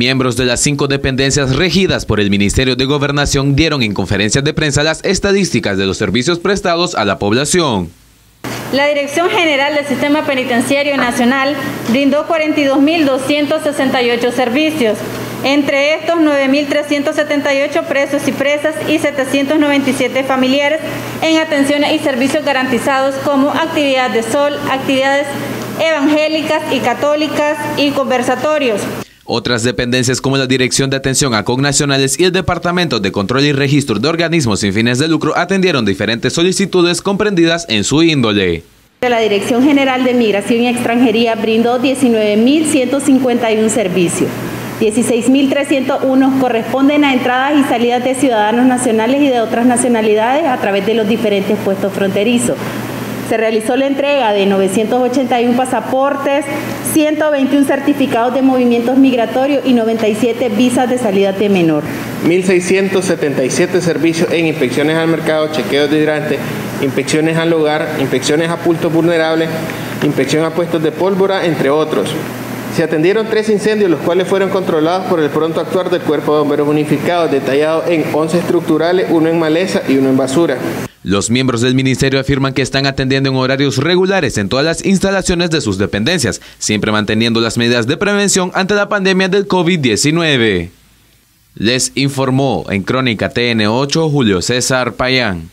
Miembros de las cinco dependencias regidas por el Ministerio de Gobernación dieron en conferencias de prensa las estadísticas de los servicios prestados a la población. La Dirección General del Sistema Penitenciario Nacional brindó 42.268 servicios, entre estos 9.378 presos y presas y 797 familiares en atenciones y servicios garantizados como actividad de sol, actividades evangélicas y católicas y conversatorios. Otras dependencias como la Dirección de Atención a Cognacionales y el Departamento de Control y Registro de Organismos sin fines de lucro atendieron diferentes solicitudes comprendidas en su índole. La Dirección General de Migración y Extranjería brindó 19.151 servicios. 16.301 corresponden a entradas y salidas de ciudadanos nacionales y de otras nacionalidades a través de los diferentes puestos fronterizos. Se realizó la entrega de 981 pasaportes, 121 certificados de movimientos migratorios y 97 visas de salida de menor. 1.677 servicios en inspecciones al mercado, chequeos de hidrante, inspecciones al hogar, inspecciones a puntos vulnerables, inspección a puestos de pólvora, entre otros. Se atendieron tres incendios, los cuales fueron controlados por el pronto actuar del Cuerpo de Bomberos Unificados, detallado en 11 estructurales, uno en maleza y uno en basura. Los miembros del ministerio afirman que están atendiendo en horarios regulares en todas las instalaciones de sus dependencias, siempre manteniendo las medidas de prevención ante la pandemia del COVID-19. Les informó en Crónica TN8 Julio César Payán.